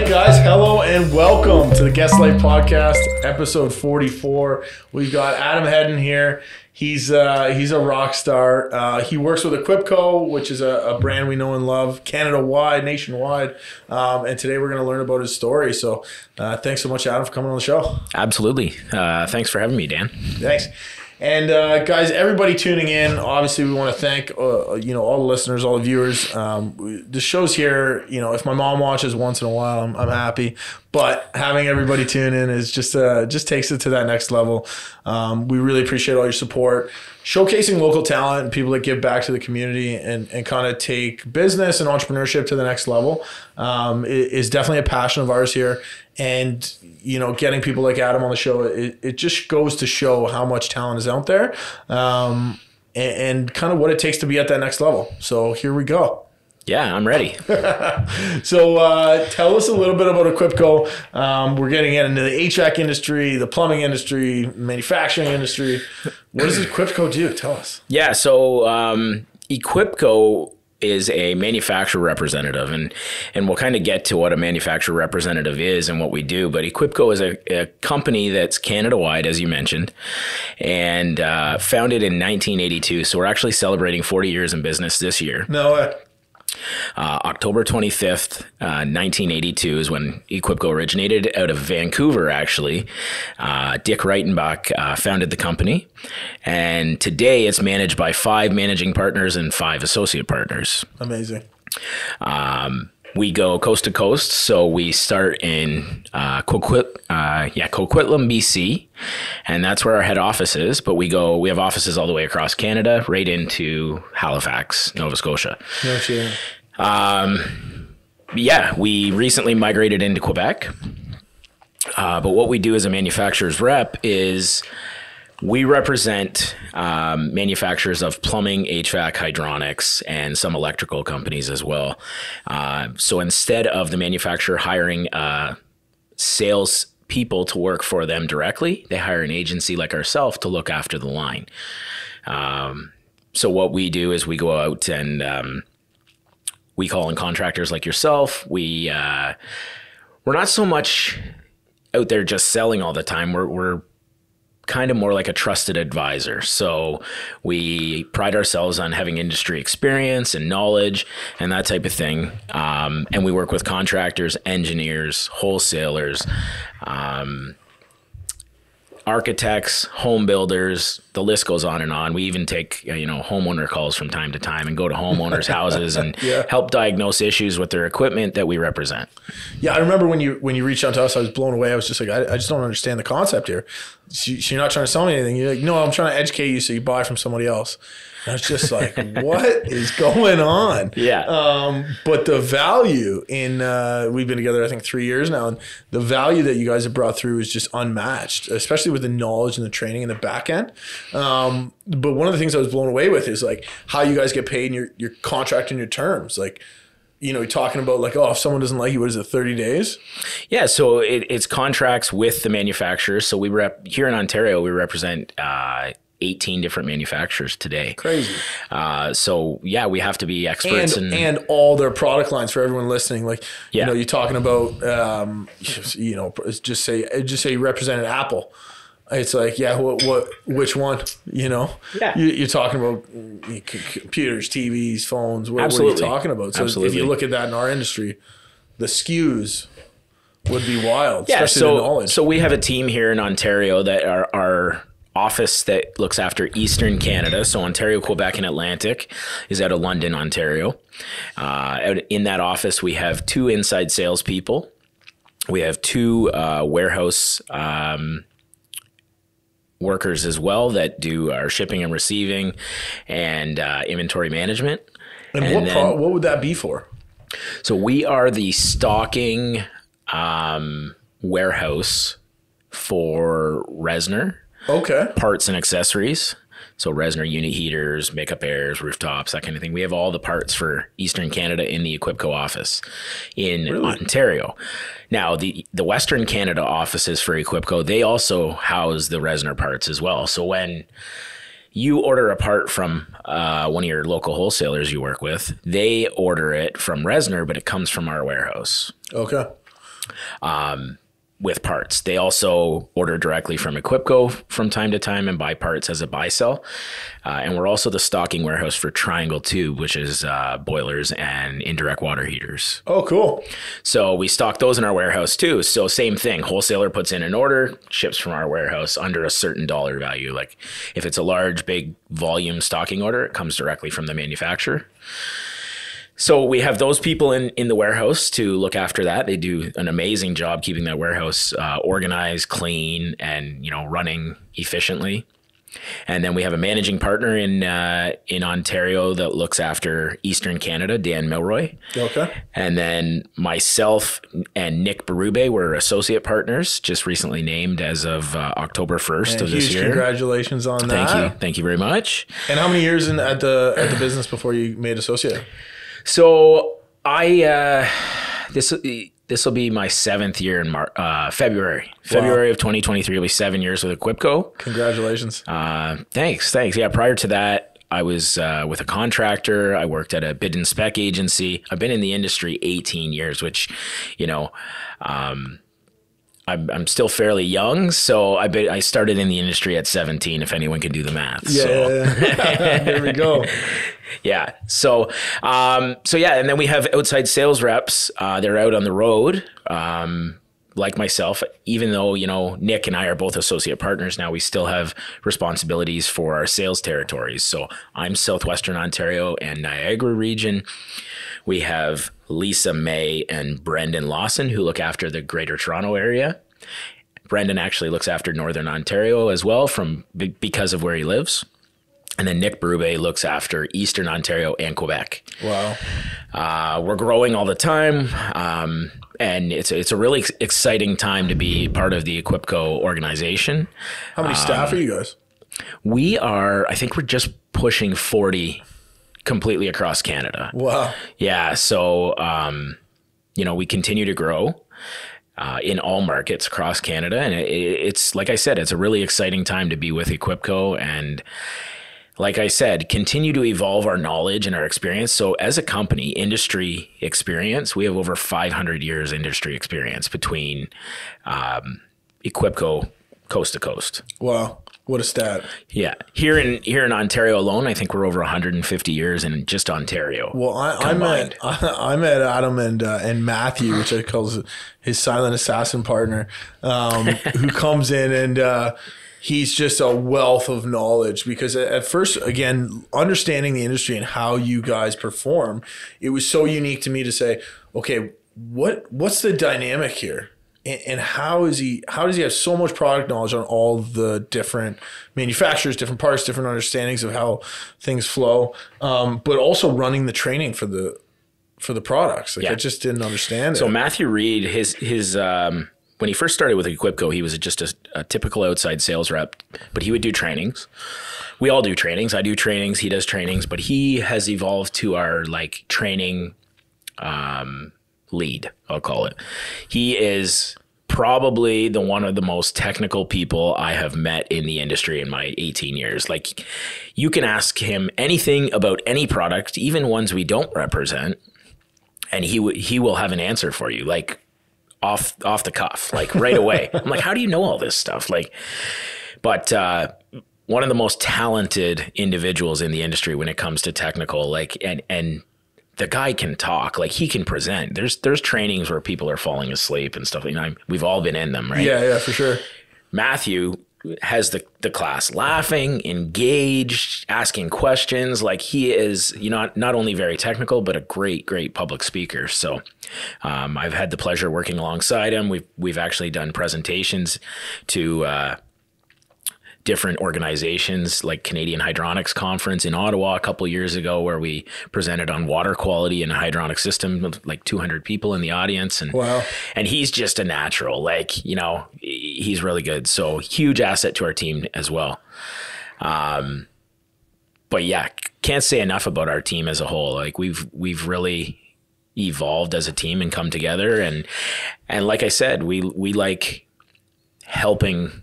right, guys. Hello and welcome to the Guest Life Podcast, episode 44. We've got Adam Hedden here. He's uh, he's a rock star. Uh, he works with Equipco, which is a, a brand we know and love, Canada wide, nationwide. Um, and today we're going to learn about his story. So, uh, thanks so much, Adam, for coming on the show. Absolutely. Uh, thanks for having me, Dan. Thanks. And uh, guys, everybody tuning in, obviously, we want to thank uh, you know all the listeners, all the viewers. Um, the show's here. You know, if my mom watches once in a while, I'm, I'm happy. But having everybody tune in is just uh, just takes it to that next level. Um, we really appreciate all your support, showcasing local talent and people that give back to the community and, and kind of take business and entrepreneurship to the next level. Um, is definitely a passion of ours here. And you know, getting people like Adam on the show, it, it just goes to show how much talent is out there, um, and kind of what it takes to be at that next level. So here we go. Yeah, I'm ready. So uh, tell us a little bit about Equipco. Um, we're getting into the HVAC industry, the plumbing industry, manufacturing industry. What does Equipco do? Tell us. yeah, so um, Equipco is a manufacturer representative, and and we'll kind of get to what a manufacturer representative is and what we do. But Equipco is a, a company that's Canada wide, as you mentioned, and uh, founded in 1982. So we're actually celebrating 40 years in business this year. No way. Uh, October 25th, uh, 1982 is when Equipco originated out of Vancouver, actually. Uh, Dick Reitenbach uh, founded the company. And today it's managed by five managing partners and five associate partners. Amazing. Um, we go coast to coast. So we start in uh, Coquit, uh, yeah, Coquitlam, BC, and that's where our head office is. But we go, we have offices all the way across Canada, right into Halifax, Nova Scotia. No shit. Um, yeah, we recently migrated into Quebec. Uh, but what we do as a manufacturer's rep is we represent um, manufacturers of plumbing, HVAC, hydronics, and some electrical companies as well. Uh, so instead of the manufacturer hiring uh, sales people to work for them directly, they hire an agency like ourselves to look after the line. Um, so what we do is we go out and um, we call in contractors like yourself. We uh, we're not so much out there just selling all the time. We're we're kind of more like a trusted advisor. So we pride ourselves on having industry experience and knowledge and that type of thing. Um, and we work with contractors, engineers, wholesalers. Um, architects, home builders, the list goes on and on. We even take, uh, you know, homeowner calls from time to time and go to homeowners' houses and Yeah. help diagnose issues with their equipment that we represent. Yeah, I remember when you when you reached out to us, I was blown away. I was just like, I, I just don't understand the concept here. So you're not trying to sell me anything. You're like, no, I'm trying to educate you so you buy from somebody else. And I was just like, what is going on? Yeah. Um, but the value in uh, we've been together, I think, three years now, and the value that you guys have brought through is just unmatched, especially with the knowledge and the training and the back end. Um, but one of the things I was blown away with is like how you guys get paid and your your contract and your terms, like. You know, you're talking about like, oh, if someone doesn't like you, what is it, 30 days? Yeah, so it, it's contracts with the manufacturers. So we rep here in Ontario, we represent uh, 18 different manufacturers today. Crazy. Uh, so yeah, we have to be and experts in and all their product lines for everyone listening. Like you Yeah. know, you're talking about um, you know, just say just say you represented Apple. It's like yeah, what what which one? You know, Yeah. You, you're talking about computers, TVs, phones. What, what are you talking about? So if you look at that in our industry, the SKUs would be wild. yeah. especially So the knowledge. so we have a team here in Ontario that are our office that looks after Eastern Canada. So Ontario, Quebec, and Atlantic is out of London, Ontario. Uh, in that office, we have two inside salespeople. We have two uh, warehouse um, workers as well that do our shipping and receiving and uh, inventory management. and and what then- pro- what would that be for? So we are the stocking um, warehouse for Reznor Okay, parts and accessories. So Reznor unit heaters, makeup airs, rooftops, that kind of thing. We have all the parts for Eastern Canada in the Equipco office in Ontario. Now the the Western Canada offices for Equipco, they also house the Reznor parts as well. So when you order a part from uh, one of your local wholesalers you work with, they order it from Reznor, but it comes from our warehouse. okay. um, with parts. They also order directly from Equipco from time to time and buy parts as a buy sell. Uh, and we're also the stocking warehouse for Triangle Tube, which is uh, boilers and indirect water heaters. Oh, cool. So we stock those in our warehouse too. So same thing. Wholesaler puts in an order, ships from our warehouse under a certain dollar value. Like if it's a large, big volume stocking order, it comes directly from the manufacturer. So we have those people in, in the warehouse to look after that. They do an amazing job keeping that warehouse uh, organized, clean, and you know running efficiently. And then we have a managing partner in uh, in Ontario that looks after Eastern Canada, Dan Milroy. Okay. And then myself and Nick Berube were associate partners, just recently named as of uh, October first And of this year. congratulations on Thank that. Thank you, thank you very much. And how many years in at the at the business before you made associate? So I uh, this this will be my seventh year in Mar- uh, February. February of 2023 will be seven years with Equipco. Congratulations. Uh, thanks, thanks. Yeah, prior to that, I was uh, with a contractor. I worked at a bid and spec agency. I've been in the industry 18 years, which, you know, um, I'm, I'm still fairly young. So I bet I started in the industry at 17. If anyone can do the math. yeah, So yeah. there we go. yeah. So, um, so yeah, and then we have outside sales reps. Uh, they're out on the road. Um, like myself, even though you know Nick and I are both associate partners now, we still have responsibilities for our sales territories. So I'm Southwestern Ontario and Niagara region. We have Lisa May and Brendan Lawson who look after the Greater Toronto area. Brendan actually looks after Northern Ontario as well, from because of where he lives. And then Nick Berube looks after Eastern Ontario and Quebec. Wow. Uh, we're growing all the time, um, and it's it's a really exciting time to be part of the Equipco organization. How many staff are you guys? We are, I think, we're just pushing forty completely across Canada. Wow. Yeah, so um, you know we continue to grow. Uh, in all markets across Canada, and it, it's like I said, it's a really exciting time to be with Equipco, and like I said, continue to evolve our knowledge and our experience. So, as a company, industry experience, we have over 500 years industry experience between um, Equipco coast to coast. Wow. What a stat. Yeah, here in here in Ontario alone, I think we're over 150 years in just Ontario. Well, I, I met I, met Adam and uh, and Matthew, which I calls his silent assassin partner, um, who comes in and uh, he's just a wealth of knowledge. Because at, at first, again, understanding the industry and how you guys perform, it was so unique to me to say, okay, what what's the dynamic here? And, and how is he? How does he have so much product knowledge on all the different manufacturers, different parts, different understandings of how things flow, um, but also running the training for the for the products? Like I just didn't understand So it. Matthew Reed, his his um, when he first started with Equipco, he was just a, a typical outside sales rep, but he would do trainings. We all do trainings. I do trainings. He does trainings, but he has evolved to our like training um, lead. I'll call it. He is probably the one of the most technical people I have met in the industry in my 18 years. Like you can ask him anything about any product, even ones we don't represent, and he w- he will have an answer for you like off off the cuff, like right away. I'm like, how do you know all this stuff? Like, but uh, one of the most talented individuals in the industry when it comes to technical, like, and and the guy can talk, like he can present. There's there's trainings where people are falling asleep and stuff. You know, we've all been in them, right? yeah, yeah, for sure. Matthew has the, the class laughing, engaged, asking questions. Like he is, you know, not only very technical, but a great, great public speaker. So um, I've had the pleasure working alongside him. We've we've actually done presentations to uh, different organizations like Canadian Hydronics Conference in Ottawa a couple years ago, where we presented on water quality in a hydronic system with like 200 people in the audience. And Wow. and he's just a natural like you know he's really good so huge asset to our team as well um but yeah can't say enough about our team as a whole like we've we've really evolved as a team and come together and and like i said we we like helping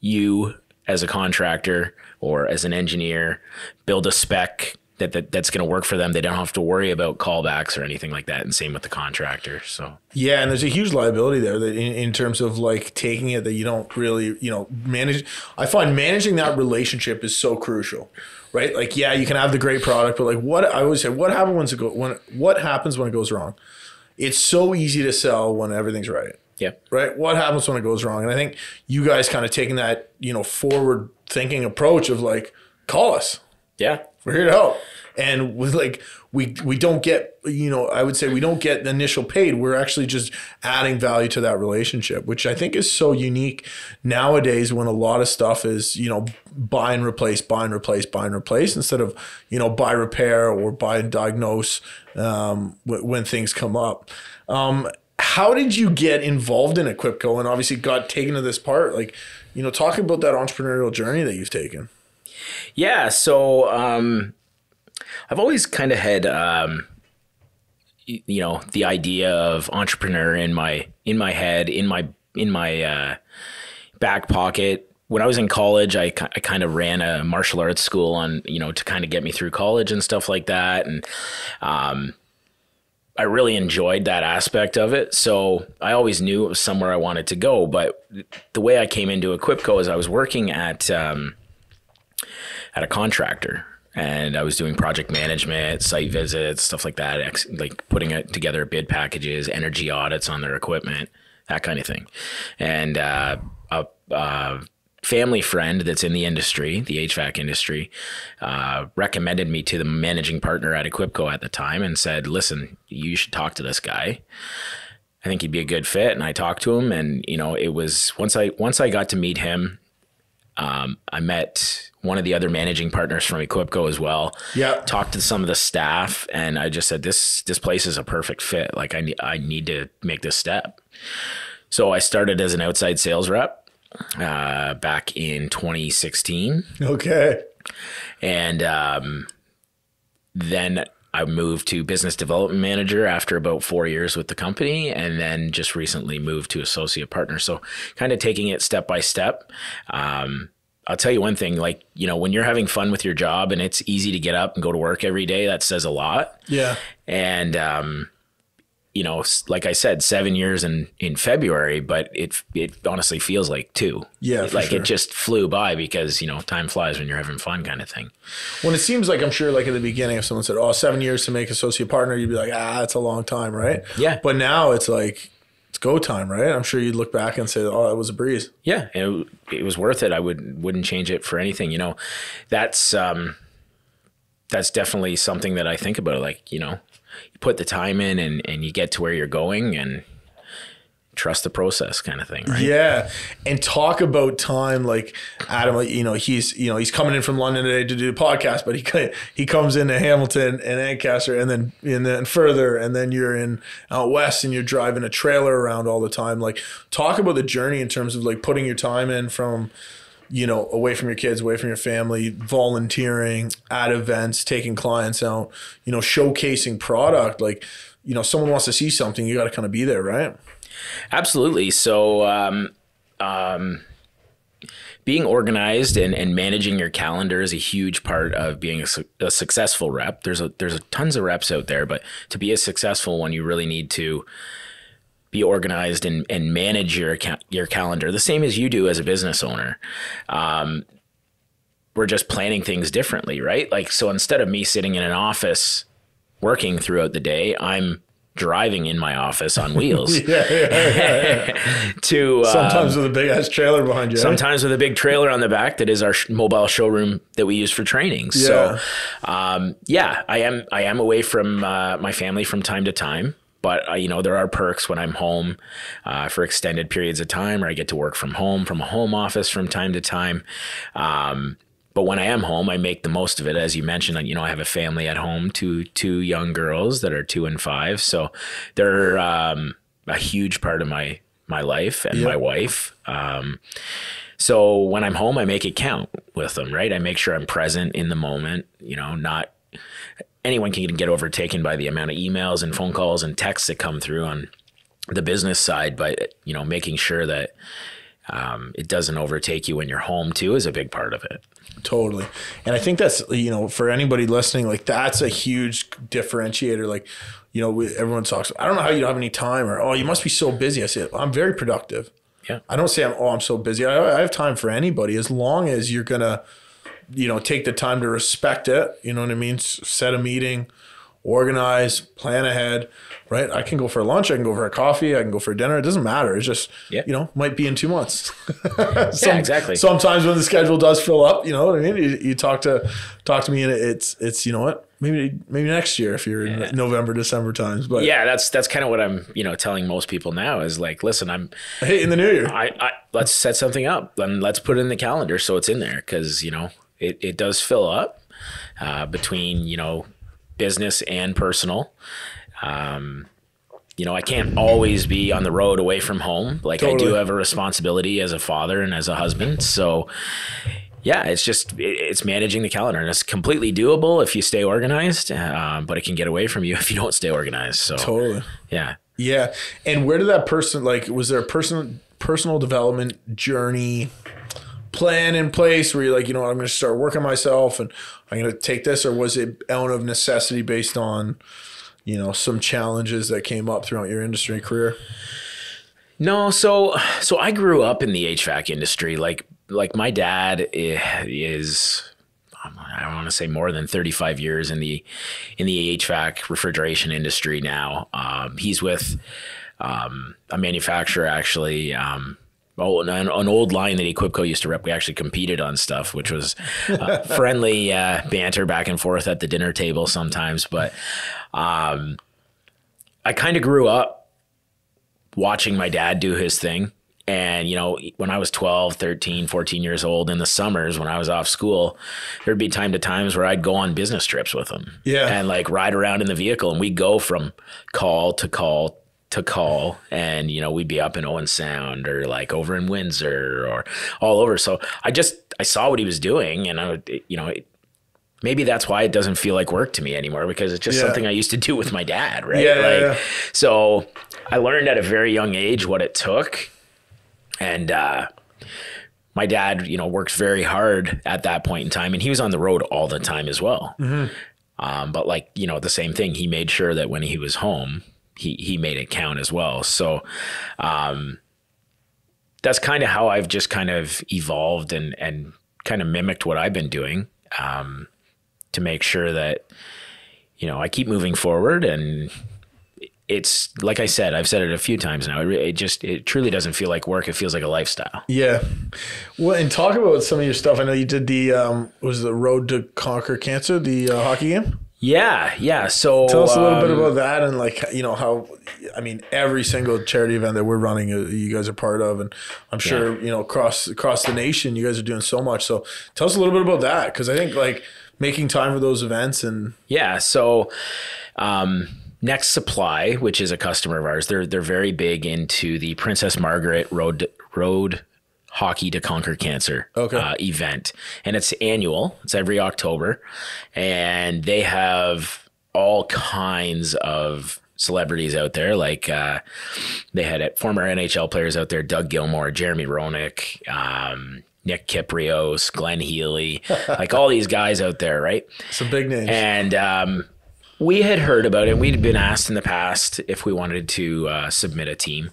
you as a contractor or as an engineer build a spec that, that that's going to work for them. They don't have to worry about callbacks or anything like that. And same with the contractor. So Yeah, and there's a huge liability there that in, in terms of like taking it that you don't really, you know, manage. I find managing that relationship is so crucial, right? Like, yeah, you can have the great product, but like, what I always say, what happens when it go when what happens when it goes wrong? It's so easy to sell when everything's right, yeah, right? What happens when it goes wrong? And I think you guys kind of taking that, you know, forward thinking approach of like, call us, yeah, we're here to help. And with like we we don't get you know I would say we don't get the initial paid. We're actually just adding value to that relationship, which I think is so unique nowadays when a lot of stuff is you know buy and replace, buy and replace, buy and replace instead of you know buy repair or buy and diagnose um, w- when things come up. Um, how did you get involved in Equipco and obviously got taken to this part? Like, you know, talk about that entrepreneurial journey that you've taken. Yeah. So um, I've always kind of had, um, you know, the idea of entrepreneur in my in my head, in my in my uh, back pocket. When I was in college, I, I kind of ran a martial arts school on, you know, to kind of get me through college and stuff like that. And um, I really enjoyed that aspect of it. So I always knew it was somewhere I wanted to go. But the way I came into Equipco is I was working at um, at a contractor and I was doing project management, site visits, stuff like that, ex- like putting it together bid packages, energy audits on their equipment, that kind of thing. And uh, a family friend that's in the industry, the HVAC industry, uh, recommended me to the managing partner at Equipco at the time and said, "Listen, you should talk to this guy." I think he'd be a good fit. And I talked to him, and you know, it was once I once I got to meet him, um, I met one of the other managing partners from Equipco as well. Yeah. Talked to some of the staff, and I just said this this place is a perfect fit. Like I ne- I need to make this step. So I started as an outside sales rep uh, back in 2016, Okay. and um, then I moved to business development manager after about four years with the company, and then just recently moved to associate partner. So, kind of taking it step by step. Um, I'll tell you one thing like, you know, when you're having fun with your job and it's easy to get up and go to work every day, that says a lot. Yeah. And, um, you know, like I said, seven years in, in February, but it it honestly feels like two. Yeah, like sure. it just flew by because you know time flies when you're having fun, kind of thing. When it seems like I'm sure, like at the beginning, if someone said, "Oh, seven years to make associate partner," you'd be like, "Ah, that's a long time, right?" Yeah. But now it's like it's go time, right? I'm sure you'd look back and say, "Oh, that was a breeze." Yeah, it, it was worth it. I would wouldn't change it for anything. You know, that's um, that's definitely something that I think about. Like you know, you put the time in and and you get to where you're going and trust the process, kind of thing, right? Yeah, and talk about time. Like Adam, you know, he's you know he's coming in from London today to do the podcast, but he he comes into Hamilton and Ancaster, and then and then further, and then you're in out west, and you're driving a trailer around all the time. Like, talk about the journey in terms of like putting your time in from you know away from your kids, away from your family, volunteering at events, taking clients out, you know, showcasing product. Like, you know, someone wants to see something, you got to kind of be there, right? Absolutely. So, um, um, being organized and, and managing your calendar is a huge part of being a, su- a successful rep. There's a there's a tons of reps out there, but to be a successful one, you really need to be organized and, and manage your account, your calendar the same as you do as a business owner. Um, we're just planning things differently, right? Like so, instead of me sitting in an office working throughout the day, I'm driving in my office on wheels Yeah, yeah, yeah. to uh, Sometimes with a big ass trailer behind you. eh? sometimes with a big trailer on the back that is our sh- mobile showroom that we use for training. So, um, yeah, I am I am away from uh, my family from time to time. But uh, you know there are perks when I'm home uh, for extended periods of time, or I get to work from home from a home office from time to time. Um, but when I am home, I make the most of it. As you mentioned, you know, I have a family at home, two two young girls that are two and five, so they're um, a huge part of my my life and my wife. Um, so when I'm home, I make it count with them, right? I make sure I'm present in the moment. You know, not anyone can get overtaken by the amount of emails and phone calls and texts that come through on the business side, but you know, making sure that um, it doesn't overtake you when you're home too is a big part of it. Totally. And I think that's, you know, for anybody listening, like that's a huge differentiator. Like, you know, we, everyone talks, I don't know how you don't have any time or, oh, you must be so busy. I say, I'm very productive. Yeah. I don't say, I'm, oh, I'm so busy. I, I have time for anybody as long as you're going to, you know, take the time to respect it. You know what I mean? Set a meeting, organize, plan ahead, right? I can go for lunch. I can go for a coffee. I can go for dinner. It doesn't matter. It's just, Yeah. you know, might be in two months. yeah, exactly. Sometimes when the schedule does fill up, you know what I mean. You, you talk to talk to me, and it's it's you know what maybe maybe next year if you're in November December times. But yeah, that's that's kind of what I'm, you know, telling most people now is like, listen, I'm hey, in the new year, I, I let's set something up and let's put it in the calendar so it's in there because you know it, it does fill up uh, between you know business and personal. Um, you know, I can't always be on the road away from home. Like I do have a responsibility as a father and as a husband. So yeah, it's just it, it's managing the calendar, and it's completely doable if you stay organized. Um, but it can get away from you if you don't stay organized. So totally. yeah. Yeah, and where did that person like? Was there a person personal development journey plan in place where you're like, you know, what, I'm going to start working myself and I'm going to take this, or was it out of necessity based on, you know, some challenges that came up throughout your industry career? No, so so I grew up in the HVAC industry. Like like my dad is I don't want to say more than 35 years in the in the HVAC refrigeration industry now. Um, he's with um, a manufacturer actually. Um, Oh, an, an old line that Equipco used to rep. We actually competed on stuff, which was uh, friendly uh, banter back and forth at the dinner table sometimes. But um, I kind of grew up watching my dad do his thing. And, you know, when I was 12, 13, 14 years old in the summers when I was off school, there'd be time to times where I'd go on business trips with him. Yeah. And like ride around in the vehicle and we'd go from call to call to call and you know we'd be up in Owen Sound or like over in Windsor or all over so I just I saw what he was doing and I would you know it, maybe that's why it doesn't feel like work to me anymore because it's just Yeah. something I used to do with my dad right Yeah, like yeah. so I learned at a very young age what it took and uh my dad, you know, worked very hard at that point in time, and he was on the road all the time as well. Um, but like, you know, the same thing. He made sure that when he was home, he he made it count as well. So, um, that's kind of how I've just kind of evolved and and kind of mimicked what I've been doing um, to make sure that you know I keep moving forward and. It's like I said, I've said it a few times now. It, it just, it truly doesn't feel like work. It feels like a lifestyle. Yeah. Well, and talk about some of your stuff. I know you did the um was the Road to Conquer Cancer, the uh, hockey game. Yeah, yeah. So Tell us a little bit um, about that and like you know how I mean every single charity event that we're running, uh, you guys are part of, and I'm sure you know across across the nation, you guys are doing so much. So tell us a little bit about that because I think like making time for those events and Yeah. So, um, Next Supply, which is a customer of ours, they're they're very big into the Princess Margaret Road Road Hockey to Conquer Cancer Okay. uh, event, and it's annual. It's every October, and they have all kinds of celebrities out there. Like uh, they had former NHL players out there: Doug Gilmour, Jeremy Roenick. Um, Nick Kypreos, Glenn Healy, like all these guys out there, right? some big names. And um, we had heard about it. We'd been asked in the past if we wanted to uh, submit a team.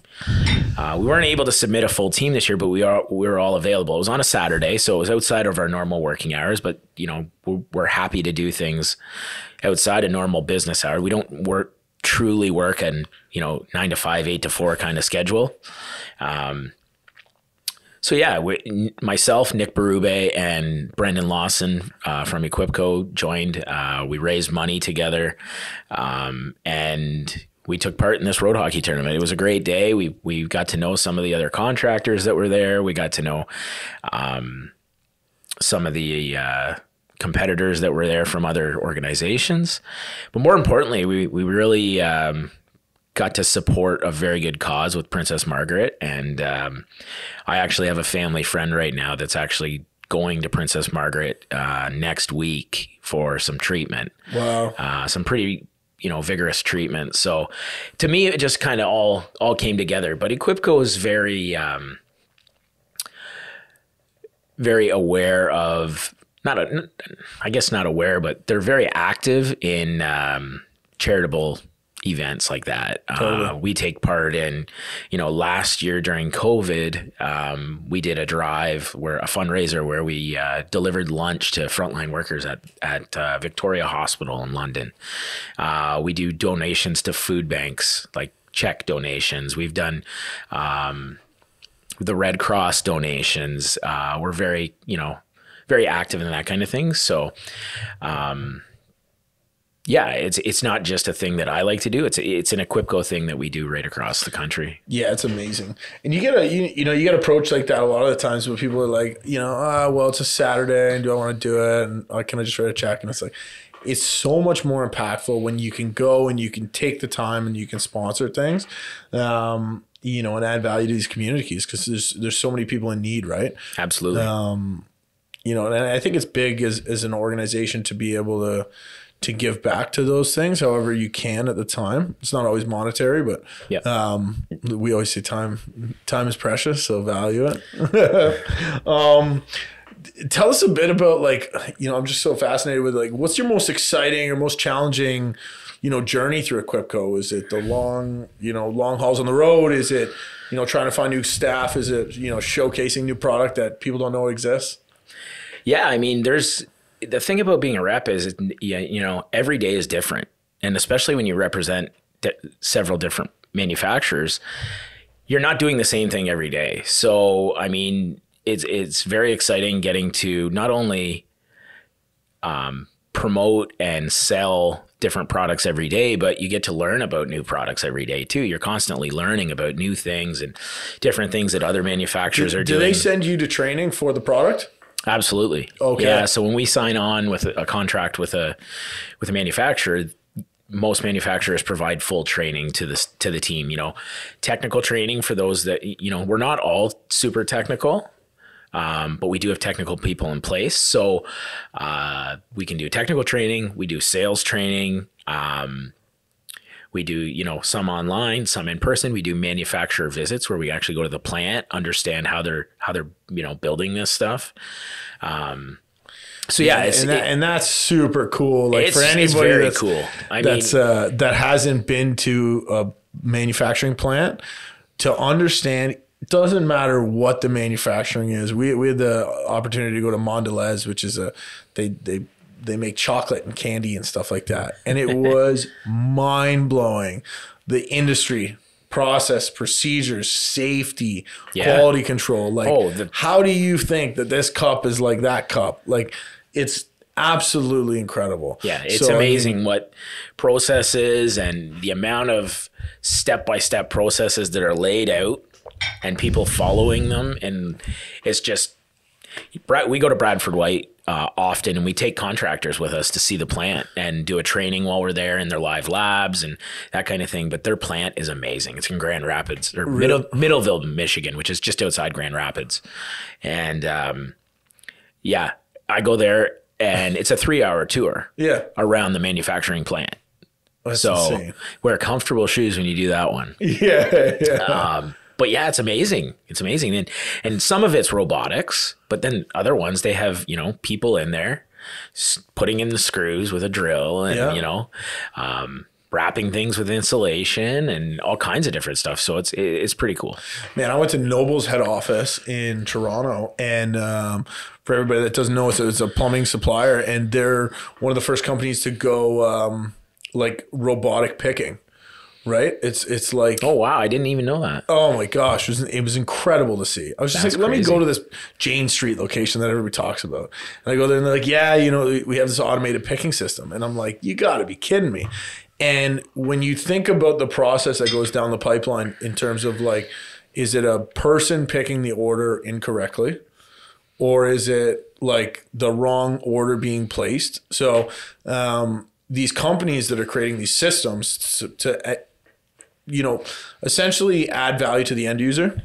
Uh, we weren't able to submit a full team this year, but we are we were all available. It was on a Saturday, so it was outside of our normal working hours. But you know, we're, we're happy to do things outside of normal business hour. We don't work truly work and you know nine to five, eight to four kind of schedule. Um, so yeah, we, myself, Nick Berube, and Brendan Lawson uh, from Equipco joined. Uh, we raised money together, um, and we took part in this road hockey tournament. It was a great day. We we got to know some of the other contractors that were there. We got to know um, some of the uh, competitors that were there from other organizations. But more importantly, we we really um, got to support a very good cause with Princess Margaret, and um, I actually have a family friend right now that's actually going to Princess Margaret uh, next week for some treatment, wow. uh, some pretty you know vigorous treatment. So to me, it just kind of all all came together. But Equipco is very um, very aware of not a, I guess not aware, but they're very active in um, charitable events like that. Uh, we take part in, you know, last year during COVID, um, we did a drive where a fundraiser where we uh, delivered lunch to frontline workers at at uh, Victoria Hospital in London. Uh, we do donations to food banks, like check donations. We've done. Um, the Red Cross donations. Uh, we're very, you know, very active in that kind of thing. So, um, yeah, it's it's not just a thing that I like to do. It's it's an Equipco thing that we do right across the country. Yeah, it's amazing. And you get a you, you know you get approached like that a lot of the times when people are like you know ah well it's a Saturday and do I want to do it and uh, can I just write a check and it's like it's so much more impactful when you can go and you can take the time and you can sponsor things. Um, you know, and add value to these communities because there's there's so many people in need, right? Absolutely. You know, and I think it's big as as an organization to be able to to give back to those things however you can at the time. It's not always monetary, but Yeah. um, we always say time time is precious, so value it. um, tell us a bit about like you know I'm just so fascinated with like what's your most exciting or most challenging you know journey through Equipco? Is it the long you know long hauls on the road? Is it you know trying to find new staff? Is it you know showcasing new product that people don't know exists? Yeah, I mean, there's the thing about being a rep is, you know, every day is different, and especially when you represent di- several different manufacturers, you're not doing the same thing every day. So, I mean, it's it's very exciting getting to not only um, promote and sell different products every day, but you get to learn about new products every day too. You're constantly learning about new things and different things that other manufacturers are Do doing. Do they send you to training for the product? Absolutely. Okay. Yeah. So when we sign on with a, a contract with a with a manufacturer, most manufacturers provide full training to this to the team. You know, technical training for those that you know we're not all super technical. Um, but we do have technical people in place, so uh, we can do technical training. We do sales training. Um, we do, you know, some online, some in person. We do manufacturer visits where we actually go to the plant, understand how they're how they're you know building this stuff. Um, so yeah, it's, and, that, it- and that's super cool. Like for anybody that's, cool. I mean, uh, that hasn't been to a manufacturing plant to understand. It doesn't matter what the manufacturing is. We we had the opportunity to go to Mondelez, which is a they they they make chocolate and candy and stuff like that, and it was mind blowing. The industry process procedures safety Yeah. quality control like Oh, the- how do you think that this cup is like that cup like it's absolutely incredible Yeah, it's So, I mean, amazing what processes and the amount of step by step processes that are laid out and people following them. And it's just, Brad, we go to Bradford White uh, often and we take contractors with us to see the plant and do a training while we're there in their live labs and that kind of thing. But their plant is amazing. It's in Grand Rapids or Middle, Middleville, Michigan, which is just outside Grand Rapids. And um, yeah, I go there and it's a three hour tour yeah around the manufacturing plant. that's So insane. wear comfortable shoes when you do that one. yeah yeah Um, but yeah, it's amazing. It's amazing. And and some of it's robotics, but then other ones they have you know people in there putting in the screws with a drill and Yeah. you know um, wrapping things with insulation and all kinds of different stuff. So it's it's pretty cool. Man, I went to Noble's head office in Toronto, and um, for everybody that doesn't know, it's a, it's a plumbing supplier, and they're one of the first companies to go um, like robotic picking. Right? It's it's like Oh wow, I didn't even know that. Oh my gosh, it was, it was incredible to see. I was just That's like, let me go to this Jane Street location that everybody talks about. And I go there and they're like, yeah, you know, we have this automated picking system. And I'm like, you got to be kidding me. And when you think about the process that goes down the pipeline in terms of like, is it a person picking the order incorrectly? Or is it like the wrong order being placed? So, um, these companies that are creating these systems to, to you know, essentially add value to the end user.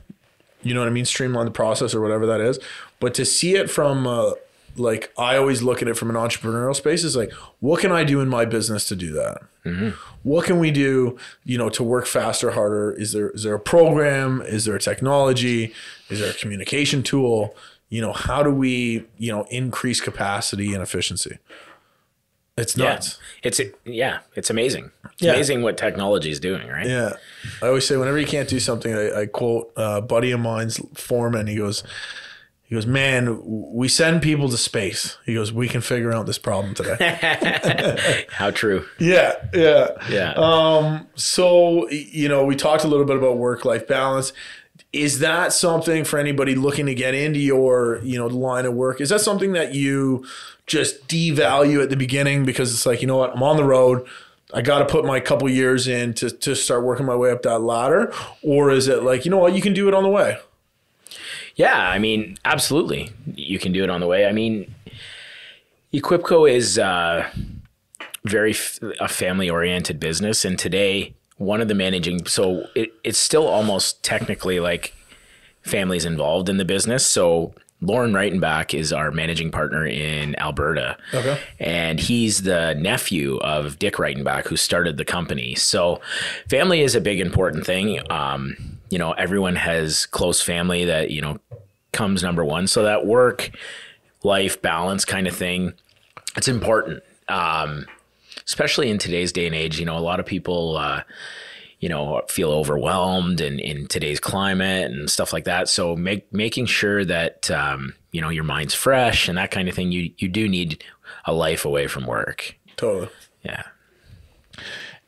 You know what I mean? Streamline the process or whatever that is. But to see it from, uh, like, I always look at it from an entrepreneurial space is like, what can I do in my business to do that? What can we do, you know, to work faster, harder? Is there is there a program? Is there a technology? Is there a communication tool? you know, how do we, you know, increase capacity and efficiency? It's Yeah. nuts. It's yeah, it's amazing. It's Yeah. amazing what technology is doing, right? Yeah. I always say whenever you can't do something, I, I quote uh, a buddy of mine's foreman. He goes, he goes, man, we send people to space. He goes, we can figure out this problem today. How true. yeah, yeah. Yeah. Um, so you know, we talked a little bit about work life balance. Is that something for anybody looking to get into your, you know, line of work? Is that something that you just devalue at the beginning because it's like, you know what, I'm on the road. I got to put my couple years in to, to start working my way up that ladder? Or is it like, you know what, you can do it on the way? Yeah, I mean, absolutely. You can do it on the way. I mean, Equipco is uh, very f- a family oriented business. And today, one of the managing, so it, it's still almost technically like families involved in the business. So Lauren Reitenbach is our managing partner in Alberta. Okay. And he's the nephew of Dick Reitenbach, who started the company. So family is a big important thing. Um, you know, everyone has close family that, you know, comes number one. So that work life balance kind of thing, it's important. Um, especially in today's day and age, you know, a lot of people, uh, you know, feel overwhelmed in, in today's climate and stuff like that. So make, making sure that, um, you know, your mind's fresh and that kind of thing, you, you do need a life away from work. Totally. Yeah.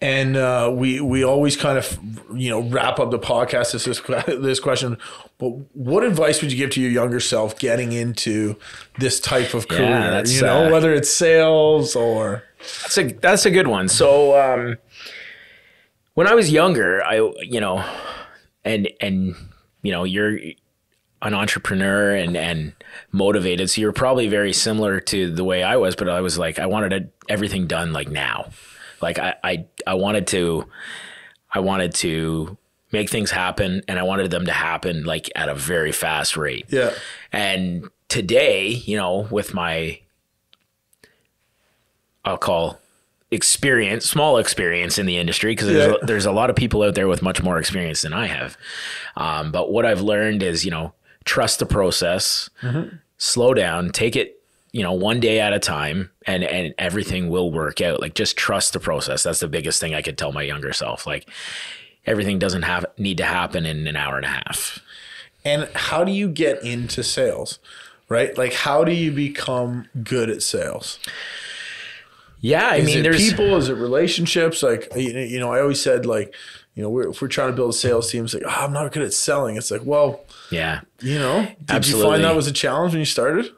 And uh, we we always kind of you know wrap up the podcast this this question. But what advice would you give to your younger self getting into this type of career? that's, you know, uh, whether it's sales or That's a that's a good one. So um, when I was younger, I you know, and and you know, you're an entrepreneur and and motivated, so you're probably very similar to the way I was. But I was like, I wanted everything done like now. Like I I I wanted to, I wanted to make things happen, and I wanted them to happen like at a very fast rate. yeah, And today, you know, with my, I'll call experience, small experience in the industry, because there's, Yeah. a, there's a lot of people out there with much more experience than I have. Um, but what I've learned is, you know, trust the process, slow down, take it, you know, one day at a time, and and everything will work out. Like just trust the process. That's the biggest thing I could tell my younger self. Like everything doesn't have need to happen in an hour and a half. And how do you get into sales? Right? Like how do you become good at sales? Yeah, I Is mean, there's people, is it relationships? Like you know, I always said like, you know, we're, if we're trying to build a sales team, it's like, oh, I'm not good at selling. It's like, well, yeah. you know, did you find that was a challenge when you started?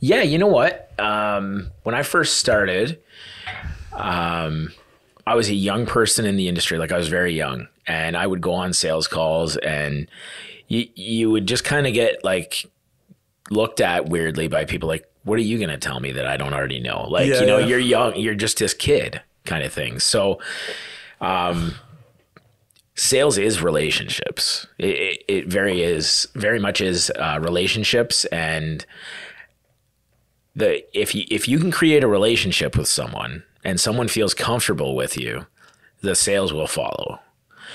Yeah, you know what? Um, when I first started, um, I was a young person in the industry. Like I was very young, and I would go on sales calls, and you you would just kind of get like looked at weirdly by people. Like, what are you going to tell me that I don't already know? Like, Yeah, you know, yeah. you're young, you're just this kid kind of thing. So, um, sales is relationships. It, it, it very is very much is uh, relationships and the if you if you can create a relationship with someone and someone feels comfortable with you, the sales will follow.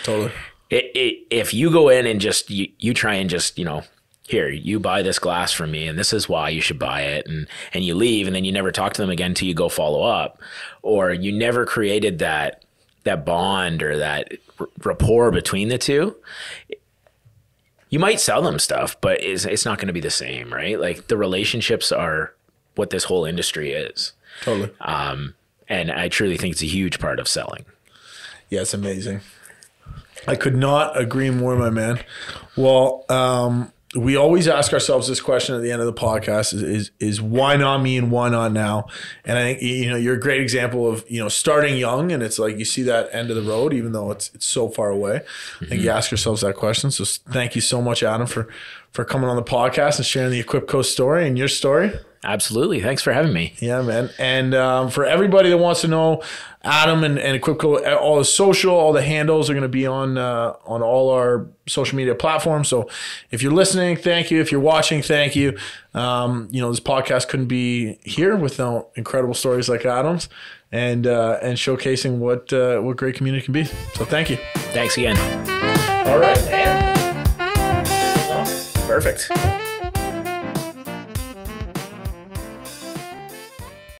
Totally. It, it, if you go in and just you, you try and just you know here you buy this glass from me and this is why you should buy it and and you leave and then you never talk to them again until you go follow up or you never created that that bond or that r- rapport between the two you might sell them stuff but it's, it's not going to be the same right like the relationships are what this whole industry is Totally. and i truly think it's a huge part of selling Yeah, it's amazing. I could not agree more, my man. Well, um, we always ask ourselves this question at the end of the podcast is, is is why not me and why not now? And I think you know you're a great example of you know starting young and it's like you see that end of the road even though it's it's so far away. I think you mm-hmm. ask yourselves that question. So thank you so much, Adam, for for coming on the podcast and sharing the Equipco story and your story. Absolutely thanks for having me Yeah, man. And um, for everybody that wants to know Adam and, and Equipco, all the social, all the handles are going to be on uh, on all our social media platforms. So if you're listening, thank you. If you're watching, thank you. Um, you know, this podcast couldn't be here without incredible stories like Adam's and uh, and showcasing what uh, what great community can be. So thank you. thanks again All right, man. perfect